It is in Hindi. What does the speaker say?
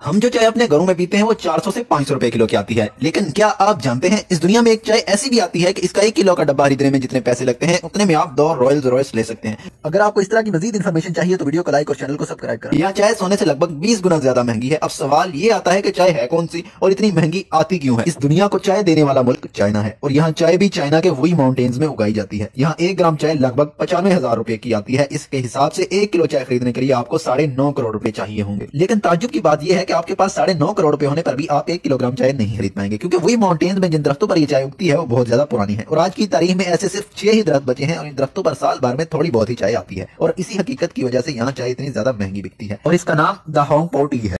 हम जो चाय अपने घरों में पीते हैं, वो 400 से 500 रुपए किलो की आती है। लेकिन क्या आप जानते हैं, इस दुनिया में एक चाय ऐसी भी आती है कि इसका एक किलो का डब्बा खरीदने में जितने पैसे लगते हैं, उतने में आप दो रॉयल रॉयल्स ले सकते हैं। अगर आपको इस तरह की मजीद इन्फॉर्मेशन चाहिए तो वीडियो को लाइक और चैनल को सब्सक्राइब करें। यहाँ चाय सोने से लगभग बीस गुना ज़्यादा महँगी है। अब सवाल ये आता है की चाय है कौन सी और इतनी महँगी आती क्यों है? इस दुनिया को चाय देने वाला मुल्क चाइना है और यहाँ चाय भी चाइना के वही माउंटेन्स में उगाई जाती है। यहाँ एक ग्राम चाय लगभग पचानवे हज़ार रुपए की आती है। इसके हिसाब से एक किलो चाय खरीदने के लिए आपको साढ़े नौ करोड़ रुपए चाहिए होंगे। लेकिन ताजुब की बात यह है कि आपके पास साढ़े नौ करोड़ रुपए होने पर भी आप एक किलोग्राम चाय नहीं खरीद पाएँगे, क्योंकि वही माउंटेन्स में जिन दरख्तों पर ये चाय उगती है, वो बहुत ज़्यादा पुरानी है। और आज की तारीख में ऐसे सिर्फ़ छह ही दरख्त बचे हैं और इन दरख्तों पर साल भर में थोड़ी बहुत ही चाय आती है। और इसी हकीकत की वजह से यहाँ चाय इतनी ज़्यादा महँगी बिकती है। और इसका नाम द होंग पोर्टी है।